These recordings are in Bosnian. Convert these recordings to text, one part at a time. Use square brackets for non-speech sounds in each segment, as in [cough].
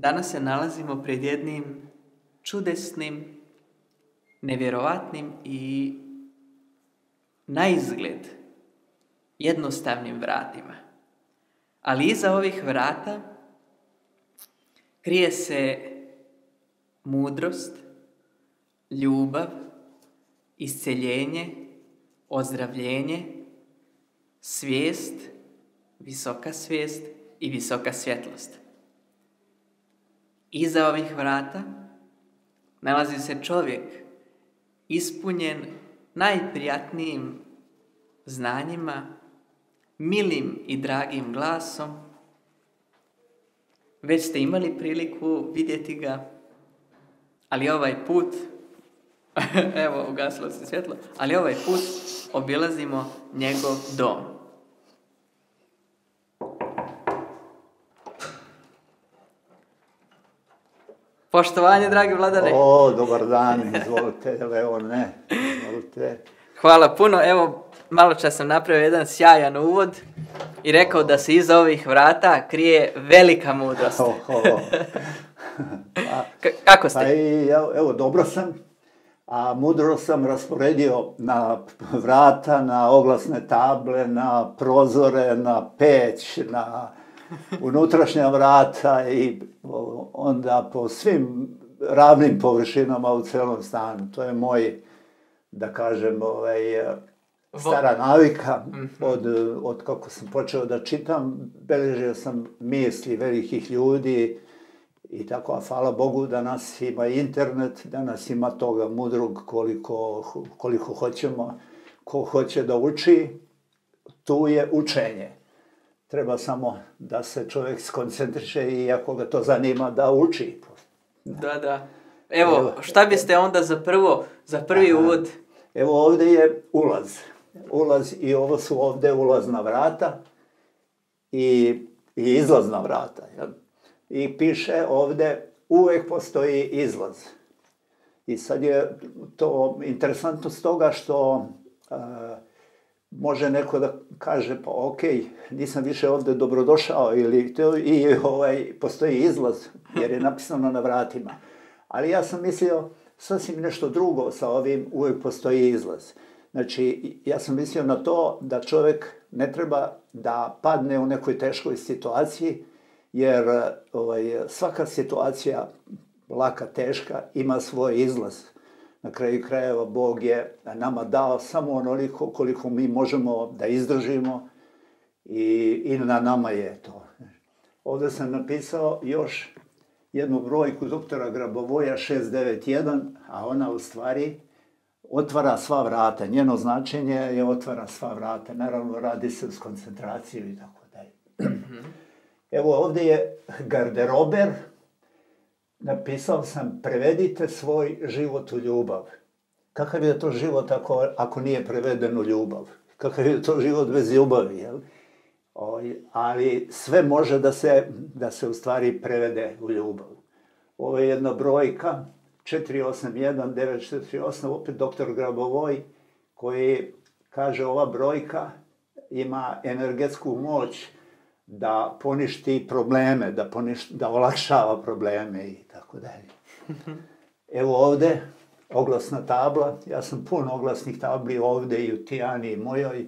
Danas se nalazimo pred jednim čudesnim, nevjerovatnim i na izgled jednostavnim vratima. Ali iza ovih vrata krije se mudrost, ljubav, isceljenje, ozdravljenje, svijest, visoka svijest i visoka svjetlost. Iza ovih vrata nalazi se čovjek ispunjen najprijatnijim znanjima, milim i dragim glasom. Već ste imali priliku vidjeti ga, ali ovaj put, [laughs] evo ugasilo se svjetlo, ali ovaj put obilazimo njegov dom. Poštovanje, dragi vladane. O, dobar dan, izvolite, evo ne, izvolite. Hvala puno, evo, malo čas sam napravio jedan sjajan uvod i rekao da se iza ovih vrata krije velika mudrost. Oh, oh. K kako ste? Pa i, evo, evo, dobro sam, a mudro sam rasporedio na vrata, na oglasne table, na prozore, na peć, na unutrašnja vrata i onda po svim ravnim površinama u celom stanu. To je moj, da kažem, ovaj, stara navika Mhm. od, od kako sam počeo da čitam. Beležio sam misli velikih ljudi i tako, a hvala Bogu da nas ima internet, da nas ima toga mudrog koliko, koliko hoćemo. Ko hoće da uči, tu je učenje. Treba samo da se čovjek skoncentriše i ako ga to zanima da uči. Da, da. Evo, šta biste onda za prvo, za prvi Aha. uvod? Evo ovdje je ulaz. Ulaz i ovo su ovdje ulazna vrata i, i izlazna vrata. Jel? I piše ovdje uvijek postoji izlaz. I sad je to interesantno s toga što e, može neko da kaže pa ok, nisam više ovdje dobrodošao ili to, i ovaj, postoji izlaz jer je [laughs] napisano na vratima. Ali ja sam mislio sasvim nešto drugo sa ovim uvijek postoji izlaz. Znači, ja sam mislio na to da čovjek ne treba da padne u nekoj teškoj situaciji, jer ovaj, svaka situacija, laka, teška, ima svoj izlaz. Na kraju krajeva Bog je nama dao samo onoliko koliko mi možemo da izdržimo i, i na nama je to. Ovdje sam napisao još jednu brojku doktora Grabovoja 691, a ona u stvari otvara sva vrata. Njeno značenje je otvara sva vrata. Naravno, radi se s koncentraciju i tako dalje. Evo ovdje je garderober. Napisao sam, prevedite svoj život u ljubav. Kakav je to život ako, ako nije preveden u ljubav? Kakav je to život bez ljubavi, jel? Oj, ali sve može da se, da se u stvari prevede u ljubav. Ovo je jedna brojka, 481-948, opet doktor Grabovoj, koji kaže ova brojka ima energetsku moć da poništi probleme, da, poništi, da olakšava probleme i tako dalje. Evo ovde, oglasna tabla, ja sam pun oglasnih tabli ovde i u Tijani i mojoj,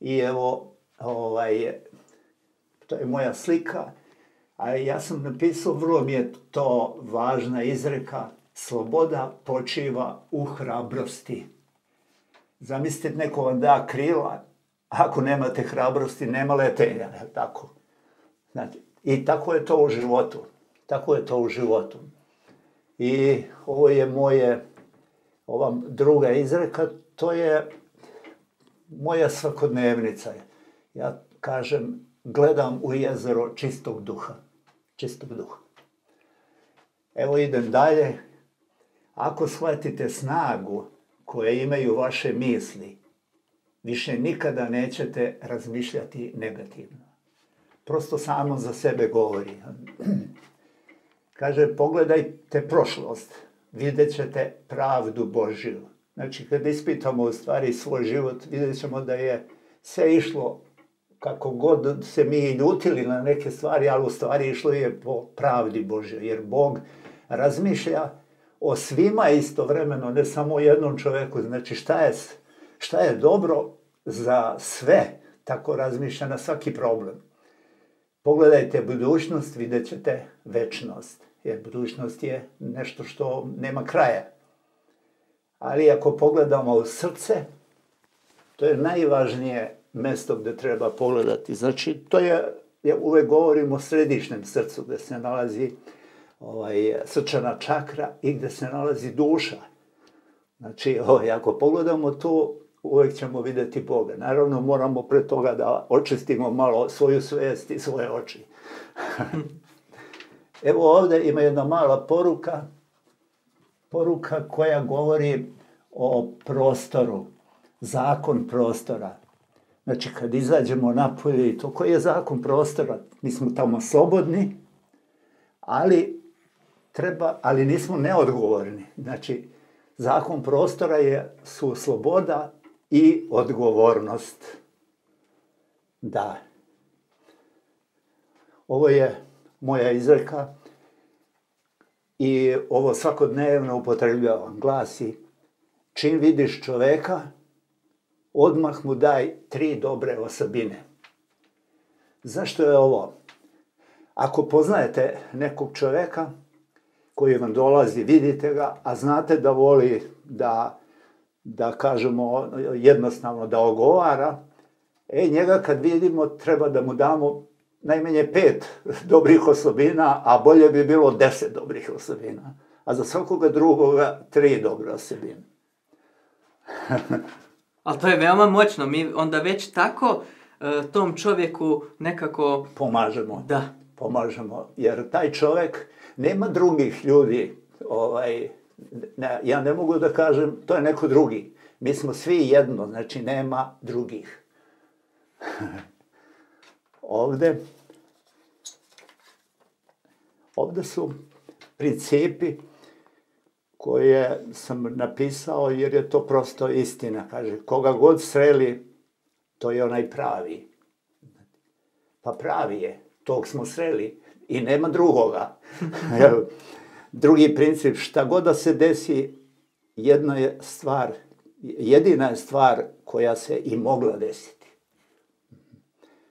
i evo, ovaj, to je moja slika, a ja sam napisao, vrlo mi je to važna izreka, sloboda počiva u hrabrosti. Zamislite, neko vam da krila, ako nemate hrabrosti, nema letenja, ne, tako? Znači, I tako je to u životu. Tako je to u životu. I ovo je moje, ova druga izreka, to je moja svakodnevnica. Ja kažem, gledam u jezero čistog duha. Čistog duha. Evo idem dalje. Ako shvatite snagu koje imaju vaše misli, više nikada nećete razmišljati negativno. Prosto samo za sebe govori. [clears throat] Kaže, pogledajte prošlost, vidjet ćete pravdu Božiju. Znači, kada ispitamo u stvari svoj život, vidjet ćemo da je sve išlo kako god se mi ljutili na neke stvari, ali u stvari išlo je po pravdi Božjoj, jer Bog razmišlja o svima istovremeno, ne samo o jednom čoveku. Znači šta je, šta je dobro za sve, tako razmišlja na svaki problem. Pogledajte budućnost, vidjet ćete večnost. Jer budućnost je nešto što nema kraja. Ali ako pogledamo u srce, to je najvažnije mesto gde treba pogledati. Znači, to je, ja uvek govorim o središnjem srcu gde se nalazi ovaj, srčana čakra i gde se nalazi duša. Znači, ovaj, ako pogledamo to, uvek ćemo videti Boga. Naravno, moramo pre toga da očistimo malo svoju svest i svoje oči. [laughs] Evo ovde ima jedna mala poruka, poruka koja govori o prostoru, zakon prostora. Znači, kad izađemo napolje i to, koji je zakon prostora? Mi smo tamo slobodni, ali treba, ali nismo neodgovorni. Znači, zakon prostora je, su sloboda i odgovornost. Da. Ovo je moja izreka i ovo svakodnevno upotrebljavam. Glasi, čim vidiš čoveka, odmah mu daj tri dobre osobine. Zašto je ovo? Ako poznajete nekog čoveka koji vam dolazi, vidite ga, a znate da voli da, da kažemo jednostavno da ogovara, e, njega kad vidimo treba da mu damo najmanje pet [laughs] dobrih osobina, a bolje bi bilo deset dobrih osobina. A za svakoga drugoga tri dobre osobine. [laughs] Ali to je veoma moćno. Mi onda već tako e, tom čovjeku nekako... Pomažemo. Da. Pomažemo. Jer taj čovjek nema drugih ljudi. Ovaj, ne, ja ne mogu da kažem, to je neko drugi. Mi smo svi jedno, znači nema drugih. [laughs] ovde, ovde su principi koje sam napisao jer je to prosto istina. Kaže, koga god sreli, to je onaj pravi. Pa pravi je, tog smo sreli i nema drugoga. [laughs] Drugi princip, šta god da se desi, jedna je stvar, jedina je stvar koja se i mogla desiti.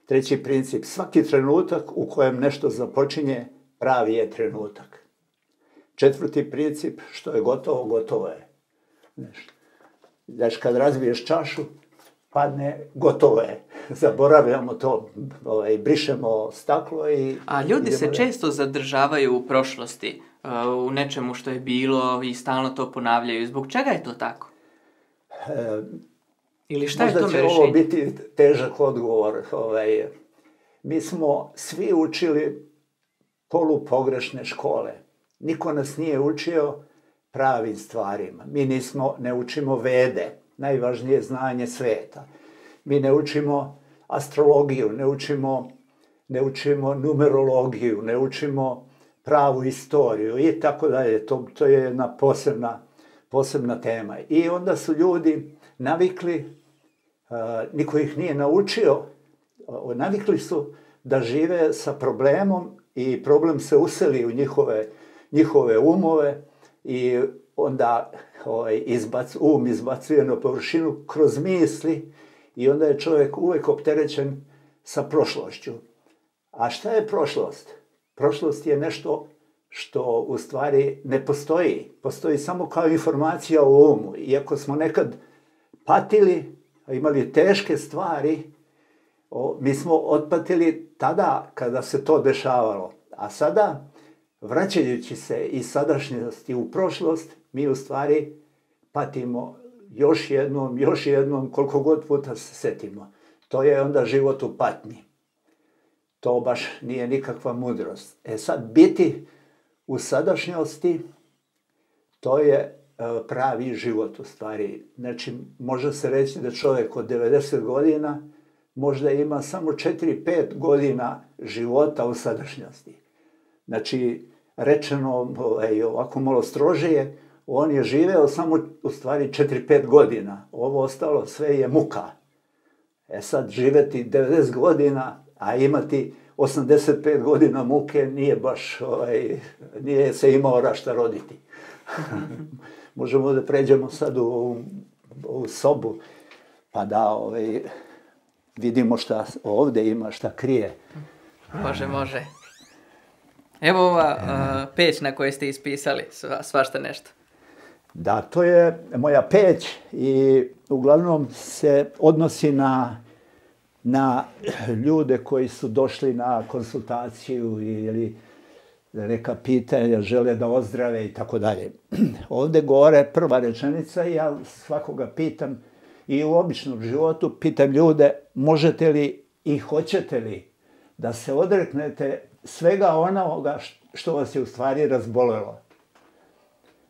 Treći princip, svaki trenutak u kojem nešto započinje, pravi je trenutak. Četvrti princip, što je gotovo, gotovo je. Znaš, kad razbiješ čašu, padne, gotovo je. [laughs] Zaboravljamo to, ovaj, brišemo staklo i... A ljudi se često zadržavaju u prošlosti, u nečemu što je bilo i stalno to ponavljaju. Zbog čega je to tako? E, Ili šta je to rešenje? Možda će ovo biti težak odgovor. Ovaj, mi smo svi učili polupogrešne škole Niko nas nije učio pravim stvarima. Mi nismo, ne učimo vede, najvažnije znanje sveta. Mi ne učimo astrologiju, ne učimo, ne učimo numerologiju, ne učimo pravu istoriju i tako dalje. To, to je jedna posebna, posebna tema. I onda su ljudi navikli, uh, niko ih nije naučio, uh, navikli su da žive sa problemom i problem se useli u njihove njihove umove i onda ovaj, izbac, um izbacuje na površinu kroz misli i onda je čovjek uvek opterećen sa prošlošću. A šta je prošlost? Prošlost je nešto što u stvari ne postoji. Postoji samo kao informacija o umu. Iako smo nekad patili, imali teške stvari, o, mi smo otpatili tada kada se to dešavalo. A sada vraćajući se iz sadašnjosti u prošlost, mi u stvari patimo još jednom, još jednom, koliko god puta se setimo. To je onda život u patnji. To baš nije nikakva mudrost. E sad, biti u sadašnjosti, to je e, pravi život u stvari. Znači, može se reći da čovjek od 90 godina možda ima samo 4-5 godina života u sadašnjosti. Znači, rečeno ovaj, ovako malo strožije, on je živeo samo u stvari 4-5 godina. Ovo ostalo sve je muka. E sad, živeti 90 godina, a imati 85 godina muke, nije baš, ovaj, nije se imao rašta roditi. [laughs] Možemo da pređemo sad u ovu, ovu sobu, pa da ovaj, vidimo šta ovdje ima, šta krije. Može, može. Evo ova uh, peć na kojoj ste ispisali sva, svašta nešto. Da, to je moja peć i uglavnom se odnosi na, na ljude koji su došli na konsultaciju ili neka pitanja, žele da ozdrave i tako dalje. [clears throat] Ovde gore prva rečenica i ja svakoga pitam i u običnom životu pitam ljude možete li i hoćete li da se odreknete svega onoga što vas je u stvari razbolelo.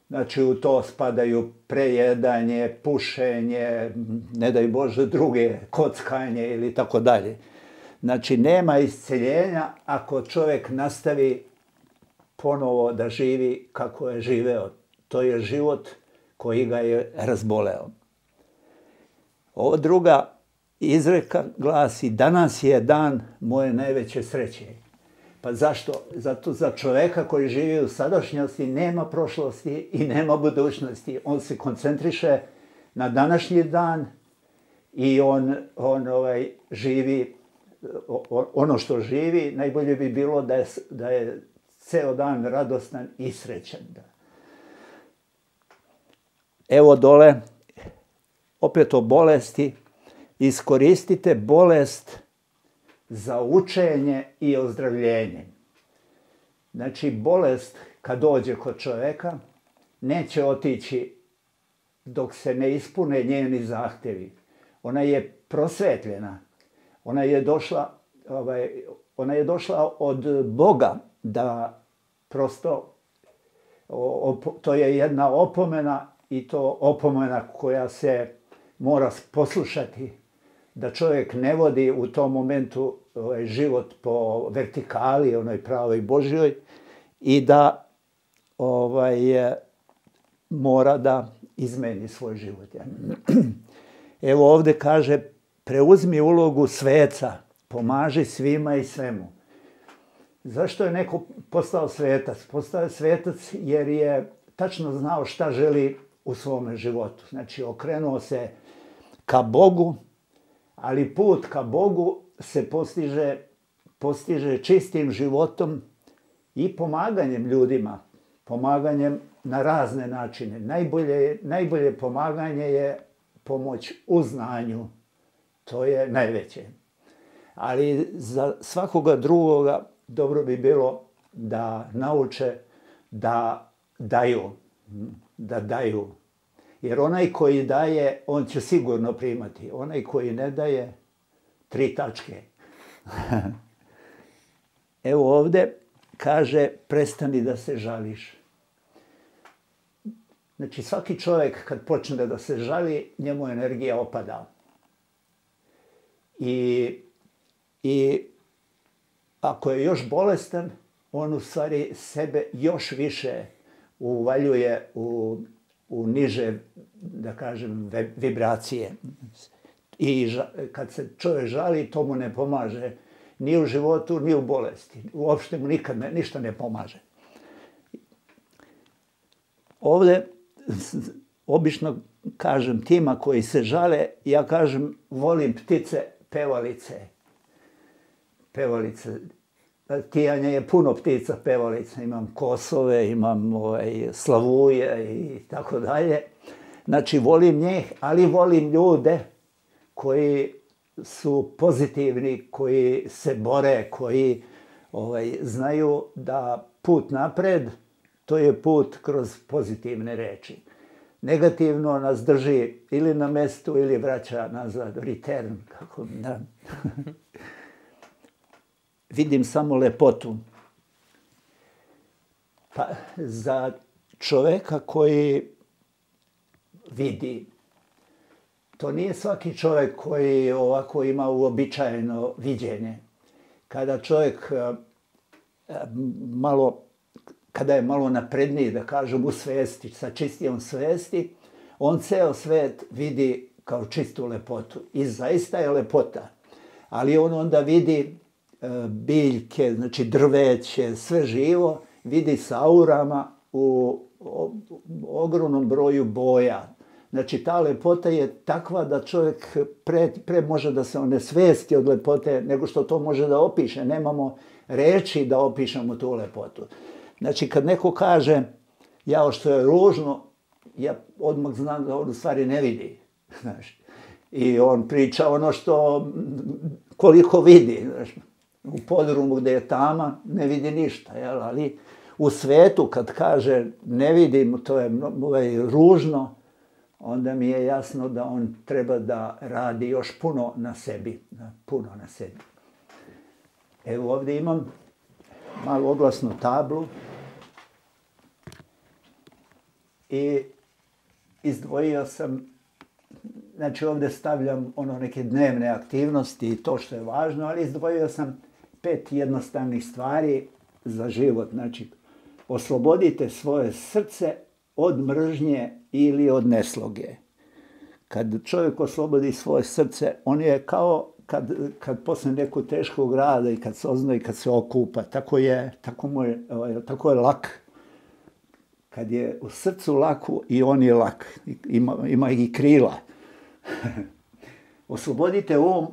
Znači u to spadaju prejedanje, pušenje, ne daj Bože druge, kockanje ili tako dalje. Znači nema isceljenja ako čovjek nastavi ponovo da živi kako je živeo. To je život koji ga je razboleo. Ovo druga izreka glasi, danas je dan moje najveće sreće. Pa zašto? Zato za čoveka koji živi u sadašnjosti nema prošlosti i nema budućnosti. On se koncentriše na današnji dan i on, on ovaj, živi ono što živi. Najbolje bi bilo da je, da je ceo dan radostan i srećan. Da. Evo dole, opet o bolesti. Iskoristite bolest za učenje i ozdravljenje. Znači, bolest kad dođe kod čoveka, neće otići dok se ne ispune njeni zahtjevi. Ona je prosvetljena. Ona je došla, ovaj, ona je došla od Boga da prosto op, to je jedna opomena i to opomena koja se mora poslušati da čovjek ne vodi u tom momentu ovaj, život po vertikali, onoj pravoj Božjoj, i da ovaj, mora da izmeni svoj život. [clears throat] Evo ovde kaže, preuzmi ulogu sveca, pomaži svima i svemu. Zašto je neko postao svetac? Postao je svetac jer je tačno znao šta želi u svome životu. Znači, okrenuo se ka Bogu, ali put ka Bogu se postiže, postiže čistim životom i pomaganjem ljudima, pomaganjem na razne načine. Najbolje, najbolje pomaganje je pomoć u znanju, to je najveće. Ali za svakoga drugoga dobro bi bilo da nauče da daju, da daju Jer onaj koji daje, on će sigurno primati. Onaj koji ne daje, tri tačke. [laughs] Evo ovde kaže, prestani da se žališ. Znači, svaki čovjek kad počne da se žali, njemu energija opada. I, i ako je još bolestan, on u stvari sebe još više uvaljuje u u niže, da kažem, vibracije. I kad se čovjek žali, to mu ne pomaže ni u životu, ni u bolesti. Uopšte mu nikad ne, ništa ne pomaže. Ovde, obično kažem tima koji se žale, ja kažem, volim ptice pevalice. Pevalice, Tijanja je puno ptica pevalica, imam kosove, imam ovaj, slavuje i tako dalje. Znači, volim njih, ali volim ljude koji su pozitivni, koji se bore, koji ovaj, znaju da put napred, to je put kroz pozitivne reči. Negativno nas drži ili na mestu ili vraća nazad, return, kako da. [laughs] vidim samo lepotu. Pa za čoveka koji vidi, to nije svaki čovjek koji ovako ima uobičajeno viđenje. Kada čovjek e, malo, kada je malo napredniji, da kažem, u svesti, sa čistijom svesti, on ceo svet vidi kao čistu lepotu. I zaista je lepota. Ali on onda vidi E, biljke, znači drveće, sve živo, vidi sa aurama u, ogromnom broju boja. Znači, ta lepota je takva da čovjek pre, pre može da se one svesti od lepote nego što to može da opiše. Nemamo reči da opišemo tu lepotu. Znači, kad neko kaže, jao što je ružno, ja odmah znam da on u stvari ne vidi. [laughs] Znaš. I on priča ono što koliko vidi. Znaš. U podrumu gdje je tama ne vidi ništa. Jel? Ali u svetu kad kaže ne vidim, to je ovaj, ružno, onda mi je jasno da on treba da radi još puno na sebi. Puno na sebi. Evo ovdje imam malu oglasnu tablu i izdvojio sam, znači ovdje stavljam ono neke dnevne aktivnosti i to što je važno, ali izdvojio sam pet jednostavnih stvari za život. Znači, oslobodite svoje srce od mržnje ili od nesloge. Kad čovjek oslobodi svoje srce, on je kao kad, kad posle nekog teškog rada i kad se ozna i kad se okupa, tako je, tako mu je, ovaj, tako je lak. Kad je u srcu laku i on je lak, ima, ima i krila. [laughs] Oslobodite um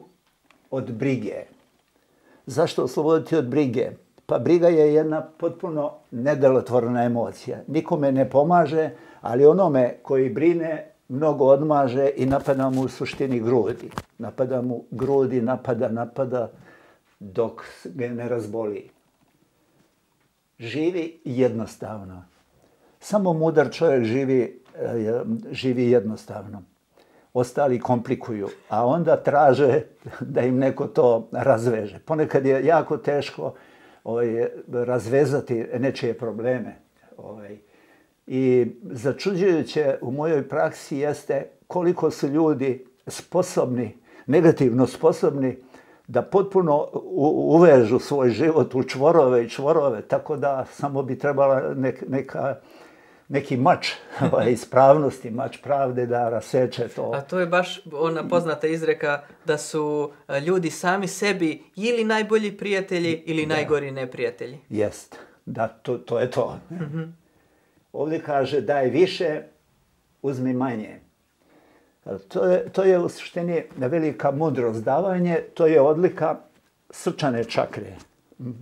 od brige. Zašto osloboditi od brige? Pa briga je jedna potpuno nedelotvorna emocija. Nikome ne pomaže, ali onome koji brine mnogo odmaže i napada mu u suštini grudi. Napada mu grudi, napada, napada dok ga ne razboli. Živi jednostavno. Samo mudar čovjek živi, eh, živi jednostavno. Ostali komplikuju, a onda traže da im neko to razveže. Ponekad je jako teško ovaj, razvezati nečije probleme. Ovaj, I začuđujuće u mojoj praksi jeste koliko su ljudi sposobni, negativno sposobni, da potpuno uvežu svoj život u čvorove i čvorove, tako da samo bi trebala neka, neki mač [laughs] ovaj, ispravnosti, mač pravde da raseče to. A to je baš ona poznata izreka da su ljudi sami sebi ili najbolji prijatelji ili da. najgori neprijatelji. Jest, da, to, to je to. Mm -hmm. Ovdje kaže daj više, uzmi manje. To je, to je u suštini velika mudrost davanje, to je odlika srčane čakre.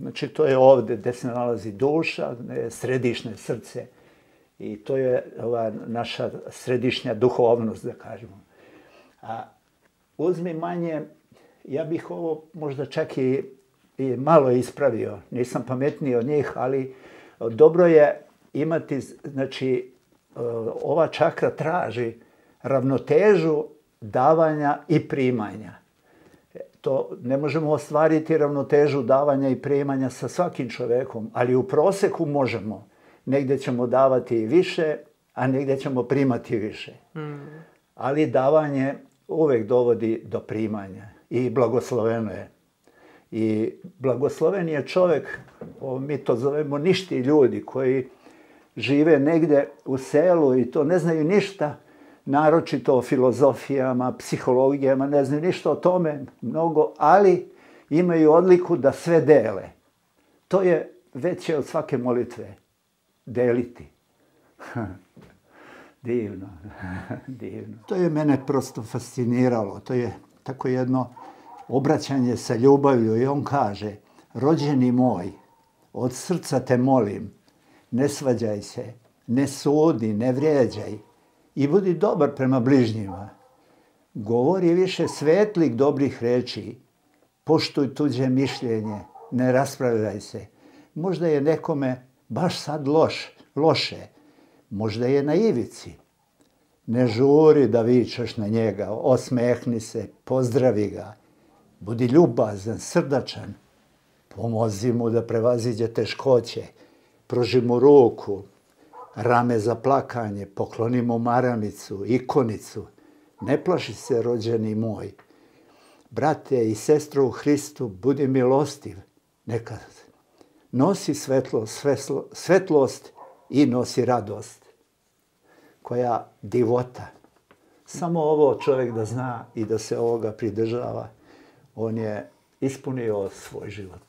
Znači to je ovdje gdje se nalazi duša, središnje srce i to je ova naša središnja duhovnost, da kažemo. A uzmi manje, ja bih ovo možda čak i, i malo ispravio, nisam pametniji od njih, ali dobro je imati, znači, eh, ova čakra traži ravnotežu davanja i primanja. To ne možemo ostvariti ravnotežu davanja i primanja sa svakim čovekom, ali u proseku možemo. Negdje ćemo davati više, a negdje ćemo primati više. Mm. Ali davanje uvek dovodi do primanja i blagosloveno je. I blagosloven je čovek, mi to zovemo ništi ljudi koji žive negde u selu i to ne znaju ništa, naročito o filozofijama, psihologijama, ne znaju ništa o tome mnogo, ali imaju odliku da sve dele. To je veće od svake molitve. Deliti. [laughs] divno, [laughs] divno. To je mene prosto fasciniralo. To je tako jedno obraćanje sa ljubavlju i on kaže, rođeni moj, od srca te molim, ne svađaj se, ne sudi, ne vrijeđaj i budi dobar prema bližnjima. Govori više svetlih dobrih reči, poštuj tuđe mišljenje, ne raspravljaj se. Možda je nekome baš sad loš, loše, možda je na ivici. Ne žuri da vičeš na njega, osmehni se, pozdravi ga. Budi ljubazan, srdačan, pomozi mu da prevaziđe teškoće pružimo ruku, rame za plakanje, poklonimo maramicu, ikonicu. Ne plaši se, rođeni moj. Brate i sestro u Hristu, budi milostiv. Neka nosi svetlost, sveslo, svetlost i nosi radost. Koja divota. Samo ovo čovjek da zna i da se ovoga pridržava, on je ispunio svoj život.